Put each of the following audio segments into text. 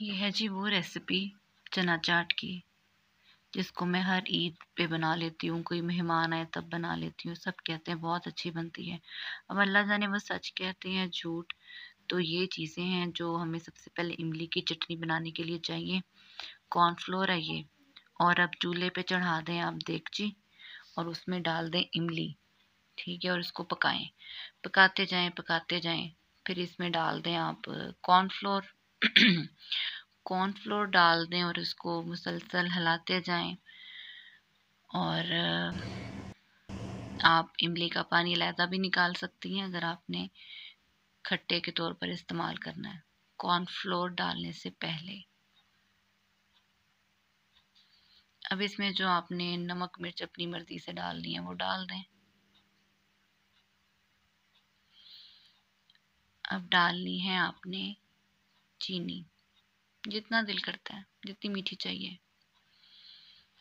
ये है जी वो रेसिपी चना चाट की, जिसको मैं हर ईद पे बना लेती हूँ, कोई मेहमान आए तब बना लेती हूँ, सब कहते हैं बहुत अच्छी बनती है। अब अल्लाह जाने वो सच कहते हैं झूठ तो ये चीज़ें हैं जो हमें सबसे पहले इमली की चटनी बनाने के लिए चाहिए। कॉर्नफ्लोर है ये, और अब चूल्हे पे चढ़ा दें आप देखची और उसमें डाल दें इमली, ठीक है, और इसको पकाएँ। पकाते जाएँ पकाते जाएँ, फिर इसमें डाल दें आप कॉर्नफ्लोर कॉर्नफ्लोर डाल दें और इसको मुसलसल हिलाते जाएँ। और, आप इमली का पानी लहदा भी निकाल सकती हैं अगर आपने खट्टे के तौर पर इस्तेमाल करना है। कॉर्नफ्लोर डालने से पहले। अब इसमें जो आपने नमक, मिर्च अपनी मर्ज़ी से डालनी है, वो डाल दें। अब डालनी है आपने चीनी। जितना दिल करता है, जितनी मीठी चाहिए।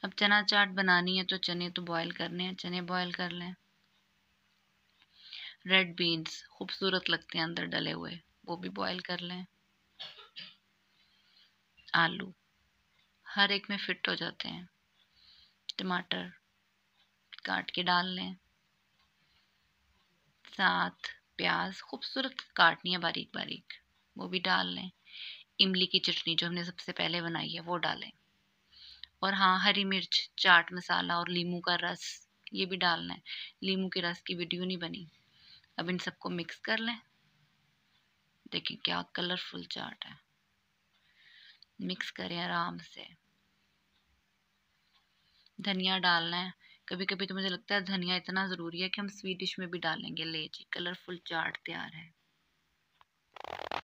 अब चना चाट बनानी है तो चने तो बॉईल करने हैं, चने बॉईल कर लें। रेड बीन्स खूबसूरत लगते हैं अंदर डले हुए, वो भी बॉईल कर लें। आलू, हर एक में फिट हो जाते हैं। टमाटर, काट के डाल लें। साथ, प्याज, खूबसूरत काटनी है बारीक बारीक वो भी डाल लें। इमली की चटनी जो हमने सबसे पहले बनाई है, वो डालें। और हाँ हरी मिर्च, चाट मसाला और लीमू का रस, ये भी डालना है। लीमू के रस की वीडियो नहीं बनी। अब इन सबको मिक्स कर लें। देखिए क्या कलरफुल चाट है। मिक्स करें आराम से। धनिया डालना है। कभी कभी तो मुझे लगता है धनिया इतना ज़रूरी है कि हम स्वीट डिश में भी डालेंगे। ले जी कलरफुल चाट तैयार है।